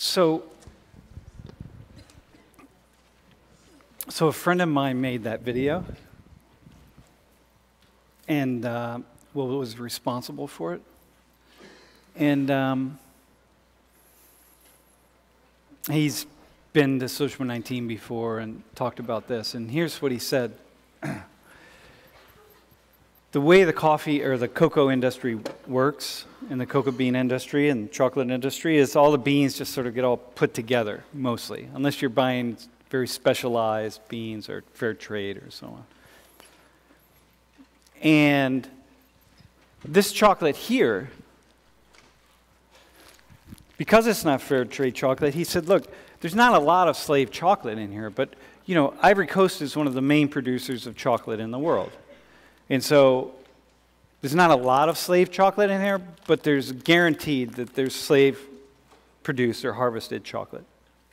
So, so a friend of mine made that video, and uh, well, was responsible for it, and um, he's been to Soc 119 before and talked about this, and here's what he said. The way the coffee or the cocoa industry works in the cocoa bean industry and chocolate industry is all the beans just sort of get all put together mostly unless you're buying very specialized beans or fair trade or so on. And this chocolate here because it's not fair trade chocolate he said look there's not a lot of slave chocolate in here but you know ivory coast is one of the main producers of chocolate in the world and so there's not a lot of slave chocolate in here, but there's guaranteed that there's slave produced or harvested chocolate.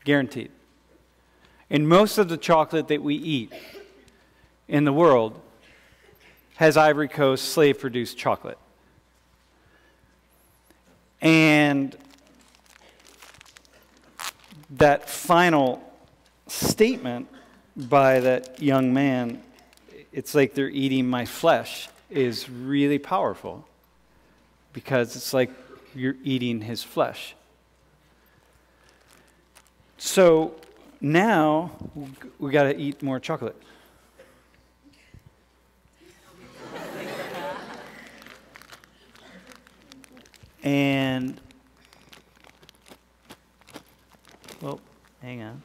Guaranteed. And most of the chocolate that we eat in the world has Ivory Coast slave produced chocolate. And that final statement by that young man it's like they're eating my flesh is really powerful because it's like you're eating his flesh. So now we got to eat more chocolate. and, well, hang on.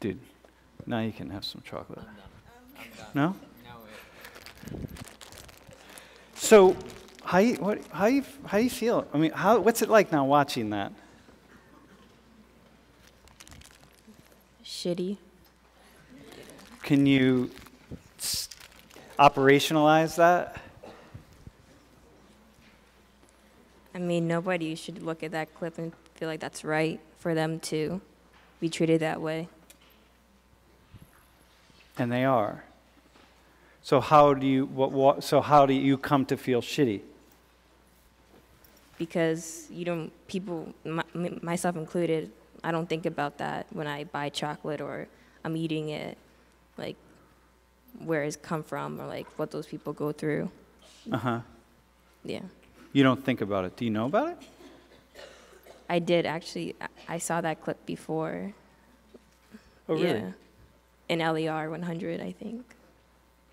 Dude. Now you can have some chocolate. No? So, how you, what, how you, how you feel? I mean, how, what's it like now watching that? Shitty. Can you operationalize that? I mean, nobody should look at that clip and feel like that's right for them to be treated that way. And they are. So how do you what, what, so how do you come to feel shitty? Because you don't people my, myself included, I don't think about that when I buy chocolate or I'm eating it like where it's come from or like what those people go through. Uh-huh. Yeah. You don't think about it. Do you know about it? I did actually I saw that clip before. Oh really? Yeah in LER 100, I think.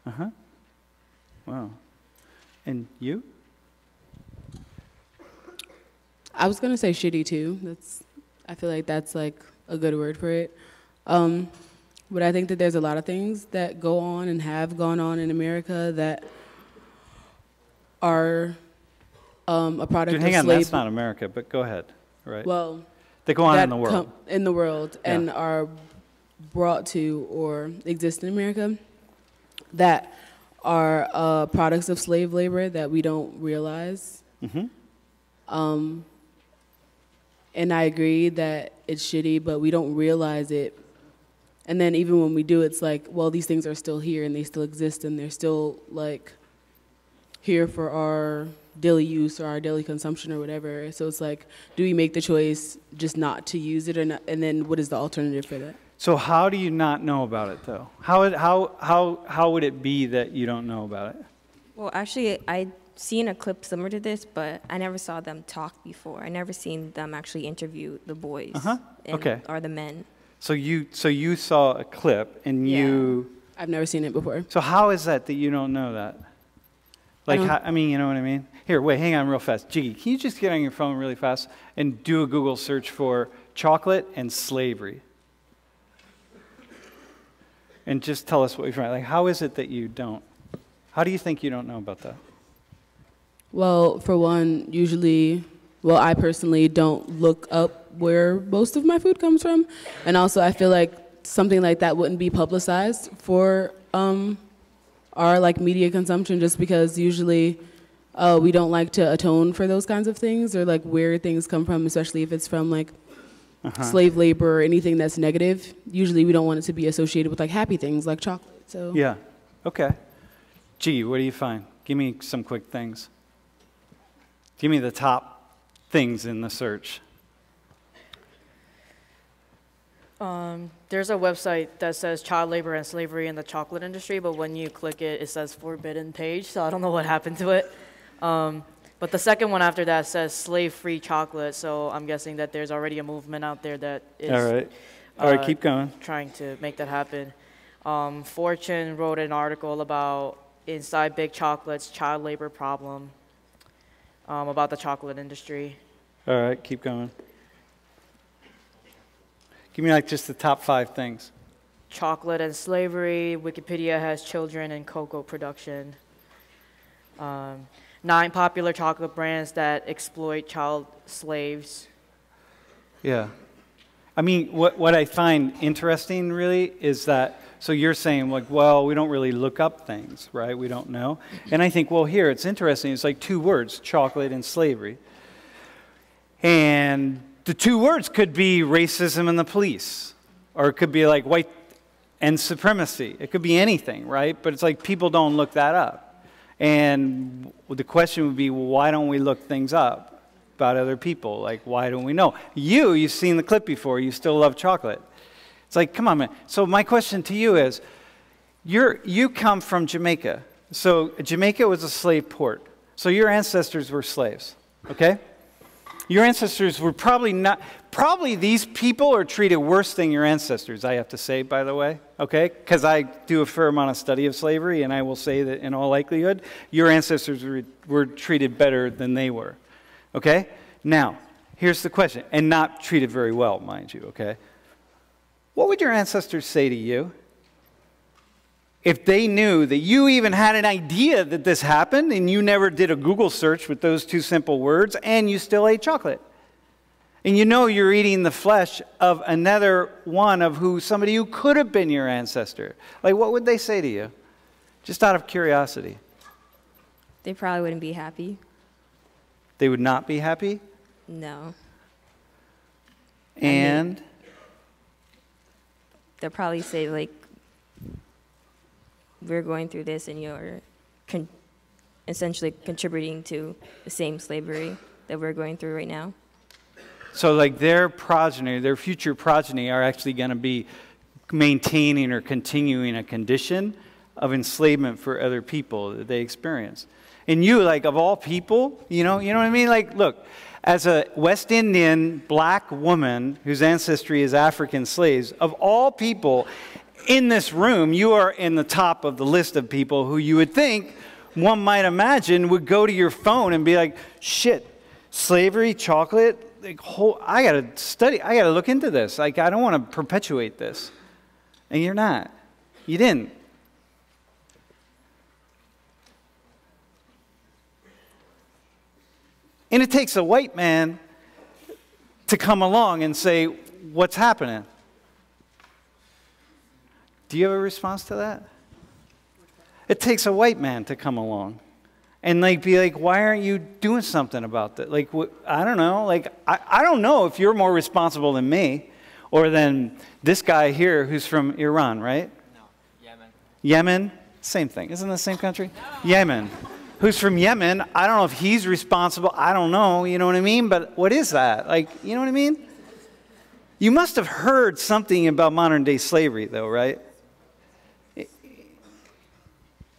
Uh huh. Wow. And you? I was gonna say shitty too. That's, I feel like that's like a good word for it. Um, but I think that there's a lot of things that go on and have gone on in America that are um, a product Dude, hang of on, slave. that's not America, but go ahead. Right. Well, they go on in the world. in the world, yeah. and are brought to or exist in America that are uh, products of slave labor that we don't realize. Mm-hmm. Um, and I agree that it's shitty, but we don't realize it. And then even when we do, it's like, well, these things are still here and they still exist and they're still like here for our daily use or our daily consumption or whatever. So it's like, do we make the choice just not to use it or not? And then what is the alternative for that? So how do you not know about it though? How, how, how, how would it be that you don't know about it? Well, actually, I seen a clip similar to this, but I never saw them talk before. I never seen them actually interview the boys uh-huh. okay. or the men. So you so you saw a clip and yeah. you I've never seen it before. So how is that that you don't know that? Like I, how, I mean, you know what I mean? Here, wait, hang on real fast. Jiggy, can you just get on your phone really fast and do a Google search for chocolate and slavery? And just tell us what you find. Like, how is it that you don't? How do you think you don't know about that? Well, for one, usually, well, I personally don't look up where most of my food comes from. And also, I feel like something like that wouldn't be publicized for um, our like media consumption just because usually uh, we don't like to atone for those kinds of things or like where things come from, especially if it's from like uh-huh. slave labor or anything that's negative, usually we don't want it to be associated with like happy things like chocolate. So yeah, okay. Gee, what do you find? Give me some quick things. Give me the top things in the search? Um, there's a website that says child labor and slavery in the chocolate industry, but when you click it, it says forbidden page, so I don't know what happened to it. Um, but the second one after that says slave-free chocolate, so I'm guessing that there's already a movement out there that is All right. All right, uh, keep going. trying to make that happen. Um, Fortune wrote an article about inside big chocolates child labor problem um, about the chocolate industry. All right, keep going. Give me like just the top five things. chocolate and slavery. Wikipedia has children and cocoa production. Um, nine popular chocolate brands that exploit child slaves. Yeah. I mean, what, what I find interesting really is that, so you're saying, like, well, we don't really look up things, right? We don't know. And I think, well, here, it's interesting. It's like two words chocolate and slavery. And the two words could be racism and the police, or it could be like white and supremacy. It could be anything, right? But it's like people don't look that up. And the question would be, well, why don't we look things up about other people? Like, why don't we know? You, you've seen the clip before, you still love chocolate. It's like, come on, man. So, my question to you is you're, you come from Jamaica. So, Jamaica was a slave port. So, your ancestors were slaves, okay? Your ancestors were probably not, probably these people are treated worse than your ancestors, I have to say, by the way, okay? Because I do a fair amount of study of slavery, and I will say that in all likelihood, your ancestors were, were treated better than they were, okay? Now, here's the question, and not treated very well, mind you, okay? What would your ancestors say to you if they knew that you even had an idea that this happened and you never did a Google search with those two simple words and you still ate chocolate? And you know you're eating the flesh of another one of who somebody who could have been your ancestor. Like what would they say to you? Just out of curiosity. They probably wouldn't be happy. They would not be happy No. and They'll probably say, like, we're going through this and you're con- essentially contributing to the same slavery that we're going through right now. So, like their progeny, their future progeny, are actually going to be maintaining or continuing a condition of enslavement for other people that they experience. And you, like of all people, you know, you know what I mean? Like, look, as a West Indian black woman whose ancestry is African slaves, of all people in this room, you are in the top of the list of people who you would think, one might imagine, would go to your phone and be like, shit, slavery, chocolate, like, whole, I got to study, I got to look into this. Like, I don't want to perpetuate this. And you're not. You didn't. And it takes a white man to come along and say, What's happening? Do you have a response to that? It takes a white man to come along and like be like, why aren't you doing something about that? Like, wh- I don't know. Like, I, I don't know if you're more responsible than me or than this guy here who's from Iran, right? No, Yemen. Yemen, same thing. Isn't it the same country? Yemen. Who's from Yemen? I don't know if he's responsible. I don't know. You know what I mean? But what is that? Like, you know what I mean? You must have heard something about modern day slavery, though, right?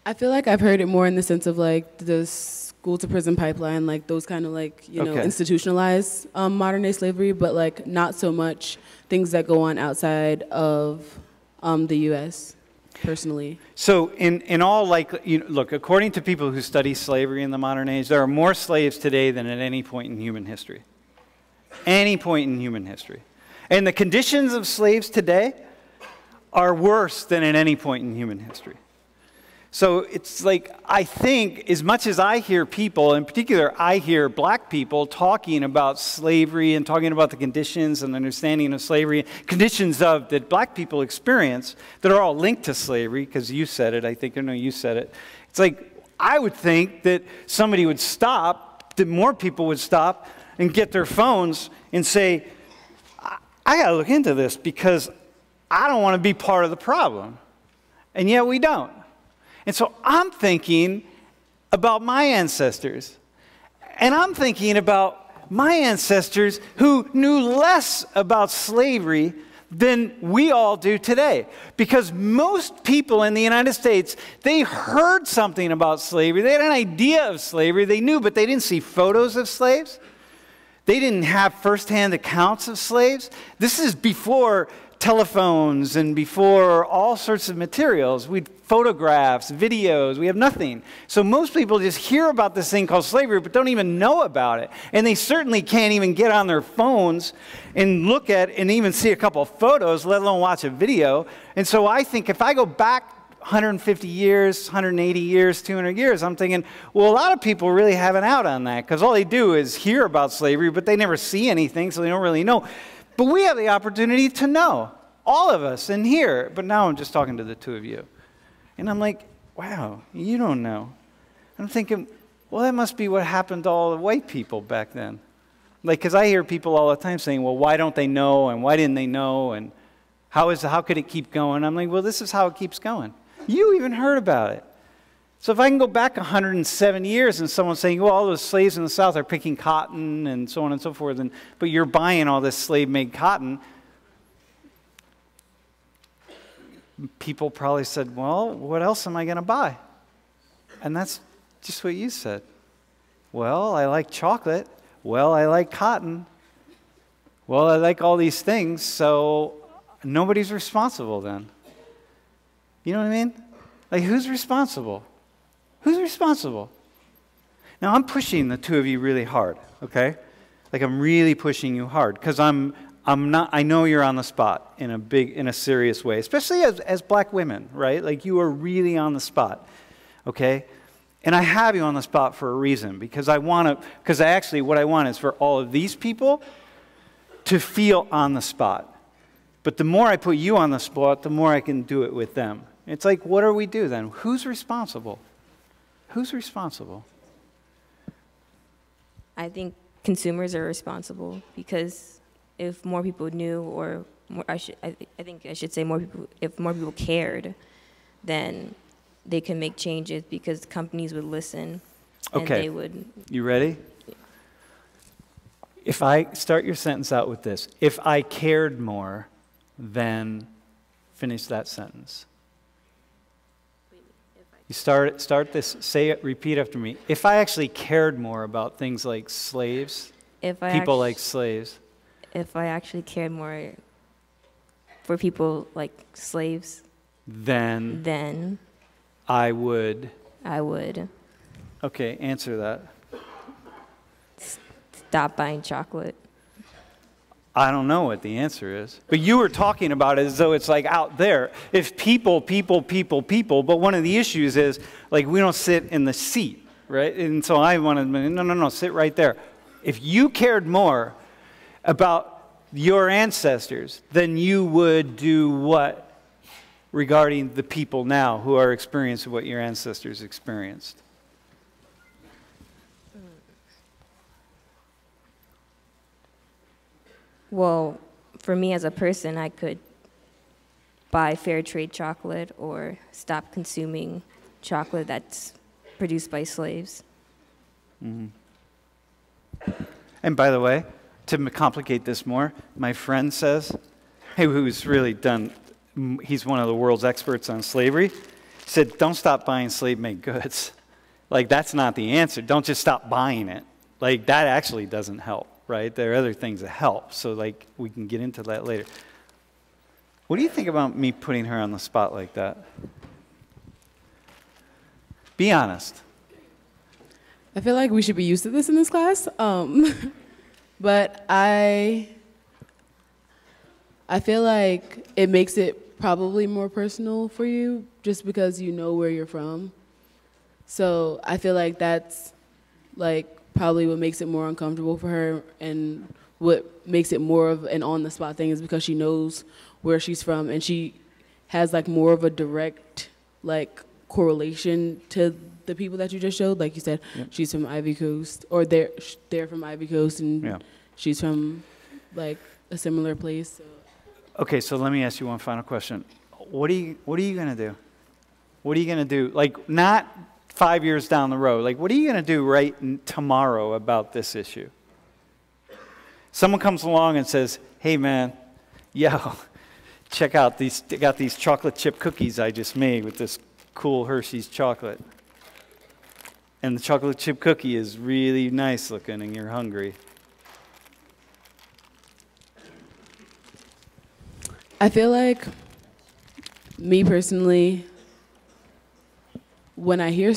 I feel like I've heard it more in the sense of like the school to prison pipeline, like those kind of like you know Okay. institutionalized um, modern day slavery, but like not so much things that go on outside of um, the U.S. Personally, So, in, in all like, you know, look, according to people who study slavery in the modern age, there are more slaves today than at any point in human history. Any point in human history. And the conditions of slaves today are worse than at any point in human history. So it's like, I think, as much as I hear people, in particular, I hear black people talking about slavery and talking about the conditions and understanding of slavery, conditions of that black people experience that are all linked to slavery, because you said it, I think, I know you said it. It's like, I would think that somebody would stop, that more people would stop and get their phones and say, I, I got to look into this because I don't want to be part of the problem. And yet we don't. And so I'm thinking about my ancestors. And I'm thinking about my ancestors who knew less about slavery than we all do today. Because most people in the United States, they heard something about slavery. They had an idea of slavery. They knew, but they didn't see photos of slaves. They didn't have firsthand accounts of slaves. This is before telephones and before all sorts of materials. We'd photographs, videos, we have nothing. So most people just hear about this thing called slavery but don't even know about it. And they certainly can't even get on their phones and look at and even see a couple of photos, let alone watch a video. And so I think if I go back 150 years, 180 years, 200 years, I'm thinking, well, a lot of people really haven't out on that because all they do is hear about slavery, but they never see anything, so they don't really know. But we have the opportunity to know, all of us in here. But now I'm just talking to the two of you. And I'm like, wow, you don't know. I'm thinking, well, that must be what happened to all the white people back then. Like, because I hear people all the time saying, well, why don't they know? And why didn't they know? And how, is, how could it keep going? I'm like, well, this is how it keeps going. You even heard about it. So if I can go back 107 years and someone's saying, well, all those slaves in the South are picking cotton and so on and so forth, and, but you're buying all this slave made cotton, people probably said, well, what else am I going to buy? And that's just what you said. Well, I like chocolate. Well, I like cotton. Well, I like all these things, so nobody's responsible then. You know what I mean? Like, who's responsible? Who's responsible? Now, I'm pushing the two of you really hard, okay? Like, I'm really pushing you hard because I'm, I'm not, I know you're on the spot in a big, in a serious way, especially as, as black women, right? Like, you are really on the spot, okay? And I have you on the spot for a reason because I want to, because I actually, what I want is for all of these people to feel on the spot. But the more I put you on the spot, the more I can do it with them. It's like, what do we do then? Who's responsible? Who's responsible? I think consumers are responsible because if more people knew, or more, I should, I, th- I think I should say more people, if more people cared, then they can make changes because companies would listen and Okay. they would. You ready? If I start your sentence out with this, if I cared more, then finish that sentence. You start, start this, say it, repeat after me. If I actually cared more about things like slaves, If I people like slaves, if I actually cared more for people like slaves, then then I would. I would Okay, answer that. stop buying chocolate. I don't know what the answer is. But you were talking about it as though it's like out there. If people, people, people, people, but one of the issues is like we don't sit in the seat, right? And so I wanted, no, no, no, sit right there. If you cared more about your ancestors, then you would do what regarding the people now who are experiencing what your ancestors experienced? Well, for me as a person, I could buy fair trade chocolate or stop consuming chocolate that's produced by slaves. Mm-hmm. And by the way, to complicate this more, my friend says, hey, who's really done, he's one of the world's experts on slavery, said, don't stop buying slave made goods. Like, that's not the answer. Don't just stop buying it. Like, that actually doesn't help, right? There are other things that help. So, like, we can get into that later. What do you think about me putting her on the spot like that? Be honest. I feel like we should be used to this in this class. Um, but I I feel like it makes it probably more personal for you just because you know where you're from. So I feel like that's like probably what makes it more uncomfortable for her and what makes it more of an on the spot thing is because she knows where she's from and she has like more of a direct like correlation to the people that you just showed like you said Yep. she's from Ivy Coast or they're they're from Ivy Coast and Yeah. she's from like a similar place so Okay, so let me ask you one final question. What are you What are you gonna do? What are you gonna do? Like not five years down the road. Like what are you gonna do right tomorrow about this issue? Someone comes along and says, hey man, yo, check out these, I got these chocolate chip cookies I just made with this cool Hershey's chocolate. And the chocolate chip cookie is really nice looking and you're hungry. I feel like, me personally, when I hear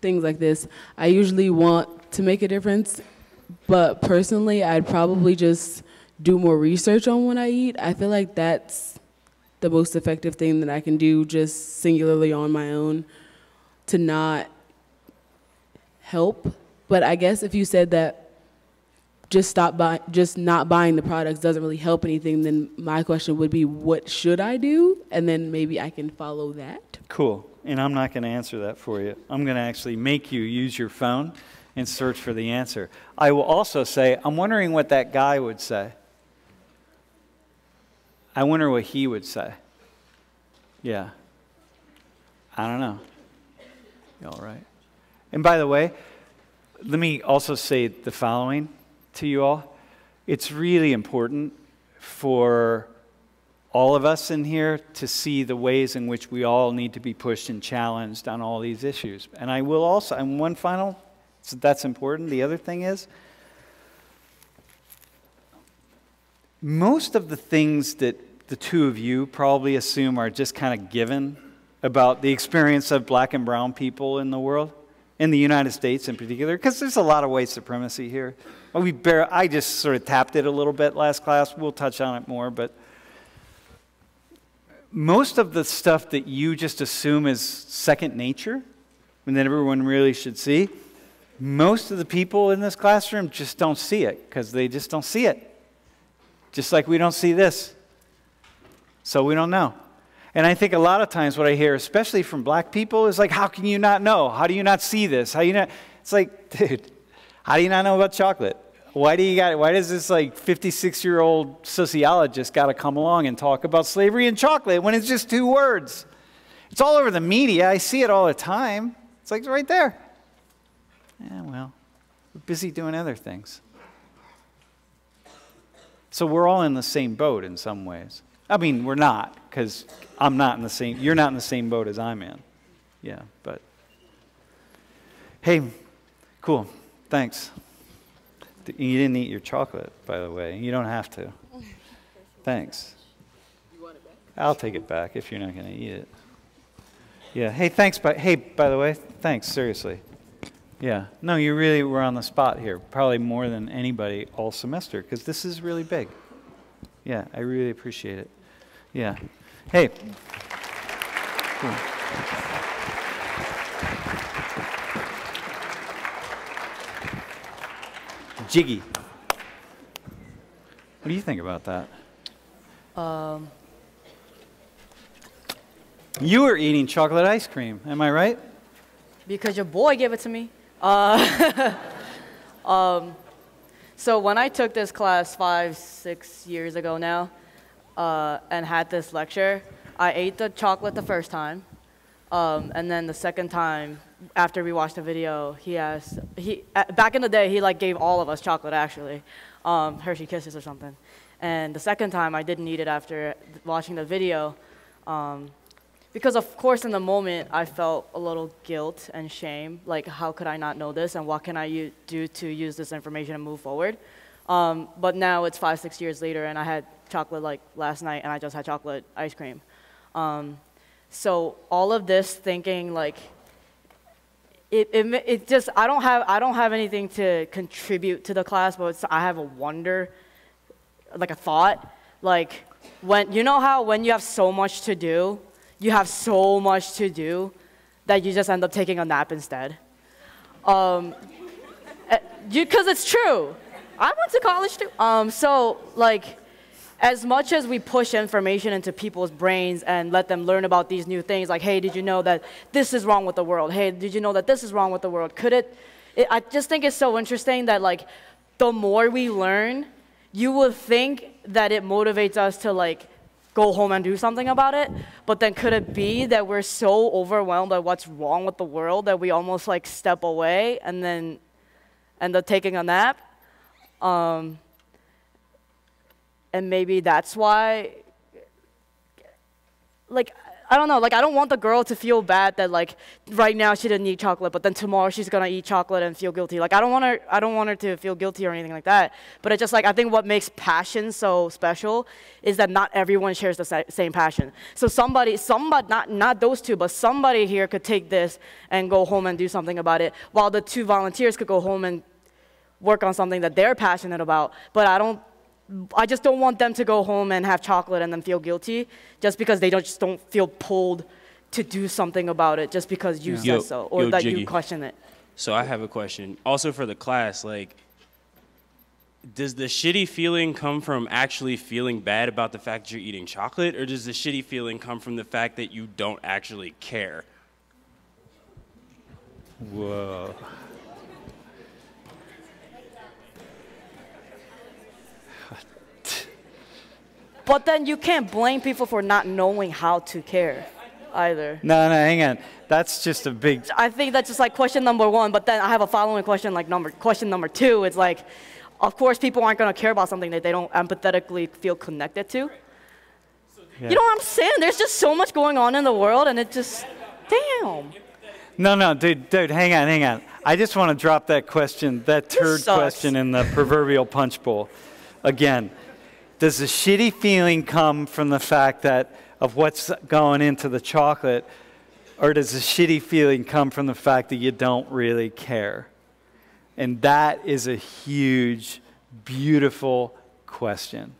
things like this, I usually want to make a difference. But personally, I'd probably just do more research on what I eat. I feel like that's the most effective thing that I can do just singularly on my own to not help. But I guess if you said that just stop buy, just not buying the products doesn't really help anything, then my question would be, what should I do? And then maybe I can follow that. Cool. And I'm not going to answer that for you. I'm going to actually make you use your phone and search for the answer. I will also say, I'm wondering what that guy would say. I wonder what he would say. Yeah. I don't know. You all right? And by the way, let me also say the following to you all. It's really important for all of us in here to see the ways in which we all need to be pushed and challenged on all these issues. And I will also, and one final, so that's important. The other thing is, most of the things that the two of you probably assume are just kind of given about the experience of black and brown people in the world, in the United States in particular, because there's a lot of white supremacy here. Well, we bear, I just sort of tapped it a little bit last class. We'll touch on it more, but most of the stuff that you just assume is second nature and that everyone really should see, most of the people in this classroom just don't see it because they just don't see it. Just like we don't see this. So we don't know. And I think a lot of times what I hear, especially from black people, is like, how can you not know? How do you not see this? How do you not? It's like, dude, how do you not know about chocolate? Why do you got? Why does this like 56 year old sociologist got to come along and talk about slavery and chocolate when it's just two words? It's all over the media. I see it all the time. It's like right there. Yeah, well, we're busy doing other things. So we're all in the same boat in some ways. I mean, we're not because I'm not in the same. You're not in the same boat as I'm in. Yeah, but hey, cool. Thanks. You didn't eat your chocolate, by the way. You don't have to. Thanks. I'll take it back if you're not going to eat it. Yeah. Hey, thanks. By, hey, by the way, thanks. Seriously. Yeah. No, you really were on the spot here, probably more than anybody all semester, because this is really big. Yeah, I really appreciate it. Yeah. Hey. Cool. Jiggy. What do you think about that? Um, You were eating chocolate ice cream, am I right? because your boy gave it to me. Uh, um, so when I took this class five, six years ago now, uh, and had this lecture, I ate the chocolate the first time, um, and then the second time, after we watched the video, he asked. He uh, back in the day, he like gave all of us chocolate actually, um, Hershey Kisses or something. And the second time, I didn't eat it after watching the video. Um, because of course in the moment i felt a little guilt and shame like how could i not know this and what can i do to use this information and move forward um, but now it's five six years later and i had chocolate like last night and i just had chocolate ice cream um, so all of this thinking like it, it, it just i don't have i don't have anything to contribute to the class but i have a wonder like a thought like when you know how when you have so much to do you have so much to do that you just end up taking a nap instead. Um, because it's true. I went to college too. Um, so, like, as much as we push information into people's brains and let them learn about these new things, like, hey, did you know that this is wrong with the world? Hey, did you know that this is wrong with the world? Could it, it I just think it's so interesting that, like, the more we learn, you would think that it motivates us to, like, go home and do something about it. But then could it be that we're so overwhelmed by what's wrong with the world that we almost like step away and then end up taking a nap? Um, and maybe that's why like I don't know, like I don't want the girl to feel bad that like right now she didn't eat chocolate, but then tomorrow she's gonna eat chocolate and feel guilty. Like I don't want her, I don't want her to feel guilty or anything like that. But it's just like I think what makes passion so special is that not everyone shares the same passion. So somebody, somebody, not not those two, but somebody here could take this and go home and do something about it, while the two volunteers could go home and work on something that they're passionate about. But I don't I just don't want them to go home and have chocolate and then feel guilty just because they don't, just don't feel pulled to do something about it just because you Yo- said so or yo, that Jiggy. you question it. So I have a question. Also for the class, like, does the shitty feeling come from actually feeling bad about the fact that you're eating chocolate, or does the shitty feeling come from the fact that you don't actually care? Whoa. But then you can't blame people for not knowing how to care either. No, no, hang on. That's just a big. I think that's just like question number one, but then I have a following question like number question number two. It's like, of course people aren't gonna care about something that they don't empathetically feel connected to. Yeah. You know what I'm saying? There's just so much going on in the world and it just damn. No, no, dude, dude, hang on, hang on. I just want to drop that question, that turd question in the proverbial punch bowl. Again, does the shitty feeling come from the fact that of what's going into the chocolate, or does the shitty feeling come from the fact that you don't really care? And that is a huge, beautiful question.